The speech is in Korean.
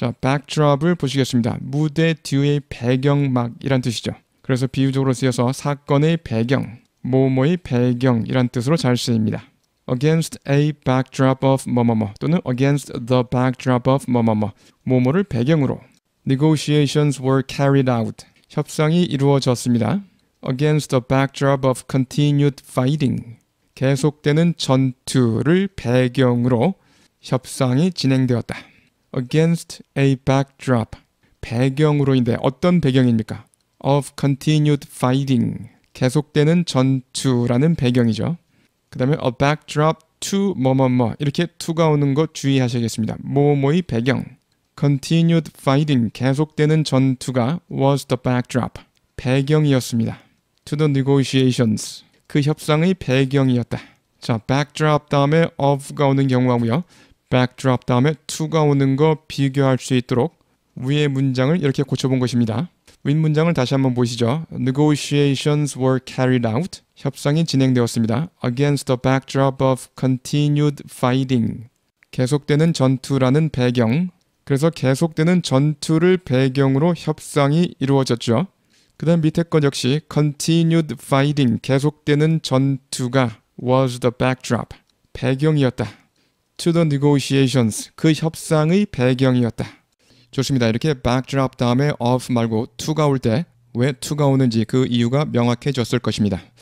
자, backdrop을 보시겠습니다. 무대 뒤의 배경막이란 뜻이죠. 그래서 비유적으로 쓰여서 사건의 배경, 뭐뭐의 배경이란 뜻으로 잘 쓰입니다. against a backdrop of 뭐뭐뭐 또는 against the backdrop of 뭐뭐뭐 뭐뭐를 배경으로 negotiations were carried out 협상이 이루어졌습니다. against the backdrop of continued fighting 계속되는 전투를 배경으로 협상이 진행되었다. Against a backdrop 배경으로인데 어떤 배경입니까? of continued fighting 계속되는 전투라는 배경이죠. 그 다음에 a backdrop to 뭐뭐뭐 이렇게 to가 오는 거 주의하셔야겠습니다. 뭐뭐의 배경 continued fighting 계속되는 전투가 was the backdrop 배경이었습니다. to the negotiations 그 협상의 배경이었다. 자, backdrop 다음에 of가 오는 경우하고요. Backdrop 다음에 to가 오는 거 비교할 수 있도록 위의 문장을 이렇게 고쳐본 것입니다. 윗 문장을 다시 한번 보시죠. Negotiations were carried out. 협상이 진행되었습니다. Against the backdrop of continued fighting. 계속되는 전투라는 배경. 그래서 계속되는 전투를 배경으로 협상이 이루어졌죠. 그 다음 밑에 것 역시 continued fighting. 계속되는 전투가 was the backdrop. 배경이었다. To the negotiations. 그 협상의 배경이었다. 좋습니다. 이렇게 backdrop 다음에 of 말고 to가 올 때 왜 to가 오는지 그 이유가 명확해졌을 것입니다.